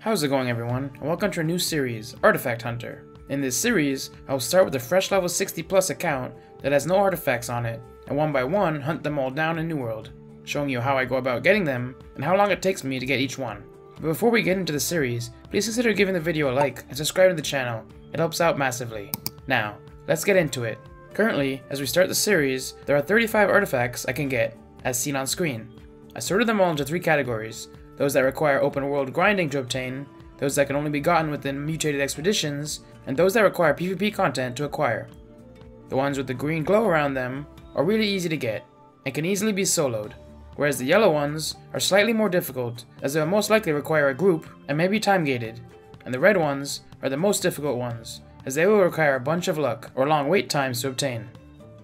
How's it going everyone, and welcome to a new series, Artifact Hunter. In this series, I will start with a fresh level 60 plus account that has no artifacts on it, and one by one hunt them all down in New World, showing you how I go about getting them, and how long it takes me to get each one. But before we get into the series, please consider giving the video a like and subscribing to the channel, it helps out massively. Now, let's get into it. Currently, as we start the series, there are 35 artifacts I can get, as seen on screen. I sorted them all into three categories, those that require open world grinding to obtain, those that can only be gotten within mutated expeditions, and those that require PvP content to acquire. The ones with the green glow around them are really easy to get, and can easily be soloed, whereas the yellow ones are slightly more difficult, as they will most likely require a group and may be time gated, and the red ones are the most difficult ones, as they will require a bunch of luck or long wait times to obtain.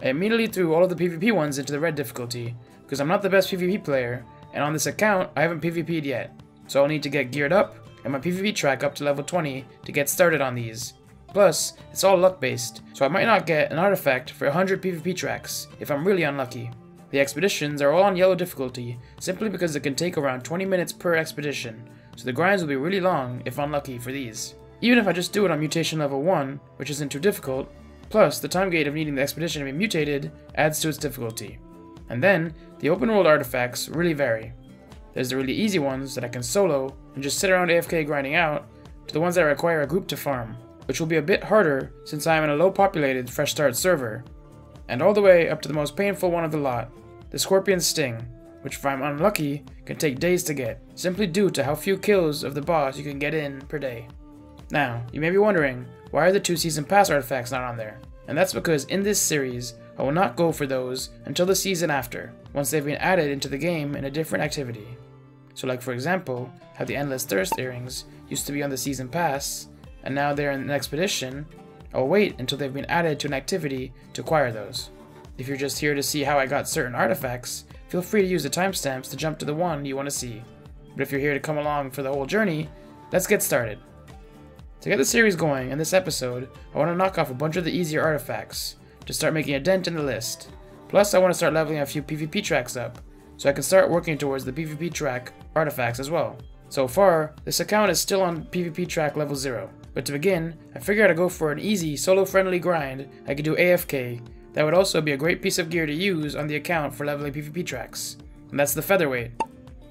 I immediately threw all of the PvP ones into the red difficulty, because I'm not the best PvP player, and on this account, I haven't PvP'd yet, so I'll need to get geared up and my PvP track up to level 20 to get started on these. Plus, it's all luck based, so I might not get an artifact for 100 PvP tracks if I'm really unlucky. The expeditions are all on yellow difficulty, simply because it can take around 20 minutes per expedition, so the grinds will be really long if unlucky for these. Even if I just do it on mutation level 1, which isn't too difficult, plus the time gate of needing the expedition to be mutated adds to its difficulty. And then, the open world artifacts really vary. There's the really easy ones that I can solo and just sit around AFK grinding out, to the ones that require a group to farm, which will be a bit harder since I am in a low populated fresh start server, and all the way up to the most painful one of the lot, the Scorpion Sting, which if I'm unlucky, can take days to get, simply due to how few kills of the boss you can get in per day. Now, you may be wondering, why are the two season pass artifacts not on there? And that's because in this series, I will not go for those until the season after, once they've been added into the game in a different activity. So like for example, how the Endless Thirst earrings used to be on the season pass, and now they're in an expedition, I'll wait until they've been added to an activity to acquire those. If you're just here to see how I got certain artifacts, feel free to use the timestamps to jump to the one you want to see. But if you're here to come along for the whole journey, let's get started. To get the series going in this episode, I want to knock off a bunch of the easier artifacts, to start making a dent in the list. Plus, I want to start leveling a few PvP tracks up, so I can start working towards the PvP track artifacts as well. So far, this account is still on PvP track level 0, but to begin, I figured I'd go for an easy, solo-friendly grind I could do AFK that would also be a great piece of gear to use on the account for leveling PvP tracks, and that's the Featherweight.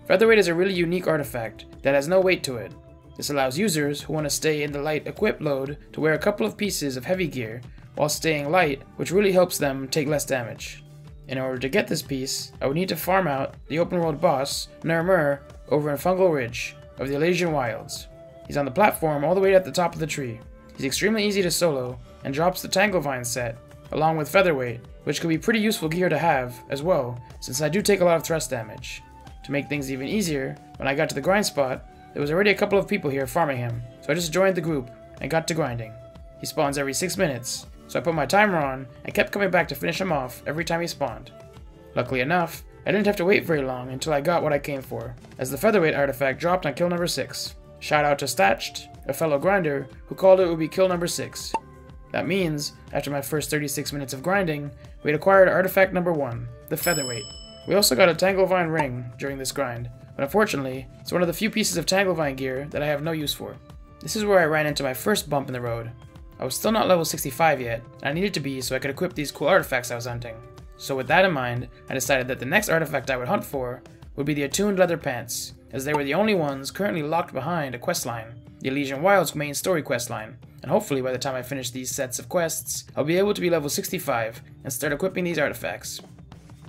Featherweight is a really unique artifact that has no weight to it. This allows users who want to stay in the light equip load to wear a couple of pieces of heavy gear while staying light, which really helps them take less damage. In order to get this piece, I would need to farm out the open world boss, Nermur, over in Fungal Ridge of the Elysian Wilds. He's on the platform all the way at the top of the tree. He's extremely easy to solo, and drops the Tanglevine set, along with Featherweight, which could be pretty useful gear to have as well, since I do take a lot of thrust damage. To make things even easier, when I got to the grind spot, there was already a couple of people here farming him, so I just joined the group and got to grinding. He spawns every 6 minutes, so I put my timer on and kept coming back to finish him off every time he spawned. Luckily enough, I didn't have to wait very long until I got what I came for, as the Featherweight artifact dropped on kill number 6. Shout out to Statched, a fellow grinder, who called it would be kill number 6. That means, after my first 36 minutes of grinding, we had acquired artifact number 1, the Featherweight. We also got a Tanglevine ring during this grind, but unfortunately, it's one of the few pieces of Tanglevine gear that I have no use for. This is where I ran into my first bump in the road, I was still not level 65 yet, and I needed to be so I could equip these cool artifacts I was hunting. So with that in mind, I decided that the next artifact I would hunt for would be the attuned leather pants, as they were the only ones currently locked behind a questline, the Elysian Wilds main story questline, and hopefully by the time I finish these sets of quests, I'll be able to be level 65 and start equipping these artifacts.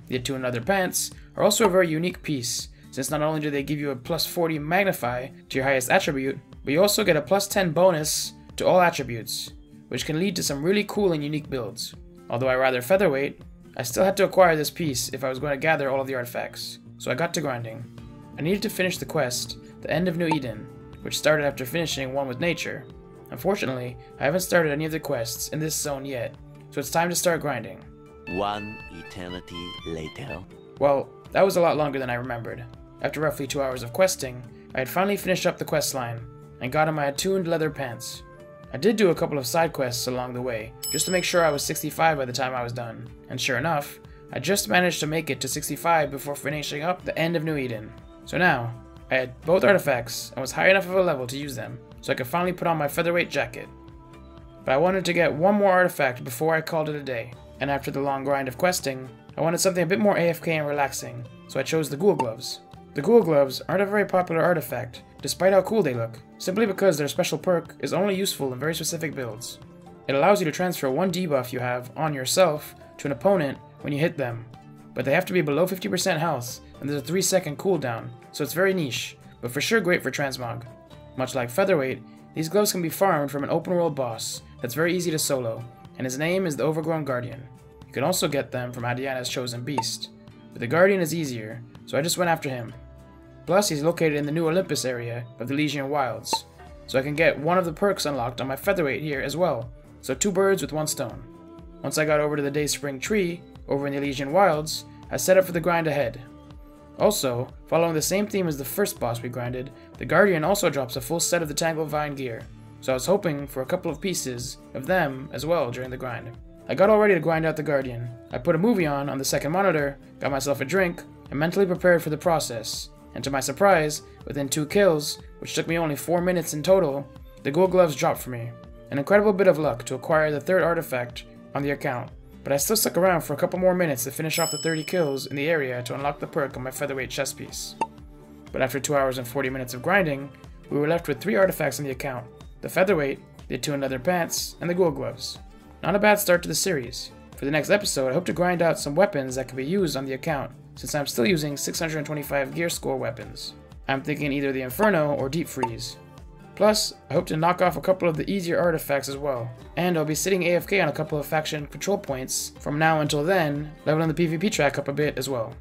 The attuned leather pants are also a very unique piece, since not only do they give you a plus 40 magnify to your highest attribute, but you also get a plus 10 bonus to all attributes, which can lead to some really cool and unique builds. Although I rather featherweight, I still had to acquire this piece if I was going to gather all of the artifacts, so I got to grinding. I needed to finish the quest, The End of New Eden, which started after finishing One with Nature. Unfortunately, I haven't started any of the quests in this zone yet, so it's time to start grinding. One eternity later. Well, that was a lot longer than I remembered. After roughly two hours of questing, I had finally finished up the quest line, and got on my attuned leather pants, I did do a couple of side quests along the way, just to make sure I was 65 by the time I was done. And sure enough, I just managed to make it to 65 before finishing up the end of New Eden. So now, I had both artifacts and was high enough of a level to use them, so I could finally put on my featherweight jacket. But I wanted to get one more artifact before I called it a day, and after the long grind of questing, I wanted something a bit more AFK and relaxing, so I chose the Ghoul Gloves. The Ghoul Gloves aren't a very popular artifact, despite how cool they look, simply because their special perk is only useful in very specific builds. It allows you to transfer one debuff you have on yourself to an opponent when you hit them, but they have to be below 50% health, and there's a 3 second cooldown, so it's very niche, but for sure great for transmog. Much like Featherweight, these gloves can be farmed from an open world boss that's very easy to solo, and his name is the Overgrown Guardian. You can also get them from Adiana's Chosen Beast, but the Guardian is easier, so I just went after him. Plus, he's located in the New Olympus area of the Elysian Wilds, so I can get one of the perks unlocked on my Featherweight here as well, so two birds with one stone. Once I got over to the Dayspring Tree, over in the Elysian Wilds, I set up for the grind ahead. Also, following the same theme as the first boss we grinded, the Guardian also drops a full set of the Tanglevine gear, so I was hoping for a couple of pieces of them as well during the grind. I got all ready to grind out the Guardian. I put a movie on on the second monitor, got myself a drink, and mentally prepared for the process. And to my surprise, within two kills, which took me only 4 minutes in total, the Ghoul Gloves dropped for me. An incredible bit of luck to acquire the third artifact on the account, but I still stuck around for a couple more minutes to finish off the 30 kills in the area to unlock the perk on my featherweight chest piece. But after 2 hours and 40 minutes of grinding, we were left with 3 artifacts on the account, the featherweight, the two leather pants, and the ghoul gloves. Not a bad start to the series. For the next episode, I hope to grind out some weapons that can be used on the account, since I'm still using 625 gear score weapons. I'm thinking either the Inferno or Deep Freeze. Plus, I hope to knock off a couple of the easier artifacts as well, and I'll be sitting AFK on a couple of faction control points from now until then, leveling the PvP track up a bit as well.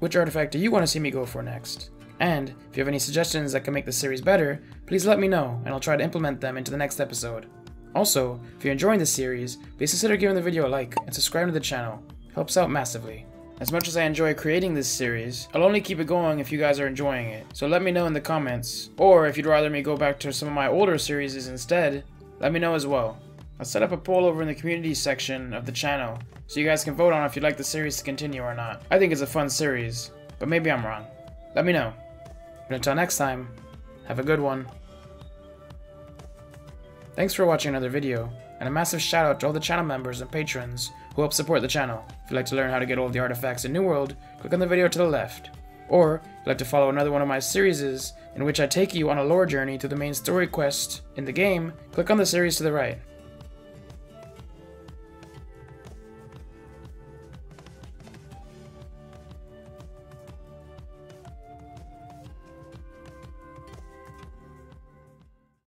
Which artifact do you want to see me go for next? And if you have any suggestions that can make the series better, please let me know and I'll try to implement them into the next episode. Also, if you're enjoying this series, please consider giving the video a like and subscribing to the channel. It helps out massively. As much as I enjoy creating this series, I'll only keep it going if you guys are enjoying it, so let me know in the comments. Or if you'd rather me go back to some of my older series instead, let me know as well. I'll set up a poll over in the community section of the channel, so you guys can vote on if you'd like the series to continue or not. I think it's a fun series, but maybe I'm wrong. Let me know. But until next time, have a good one. Thanks for watching another video, and a massive shout out to all the channel members and patrons who help support the channel. If you'd like to learn how to get all of the artifacts in New World, click on the video to the left. Or, if you'd like to follow another one of my series in which I take you on a lore journey to the main story quest in the game, click on the series to the right.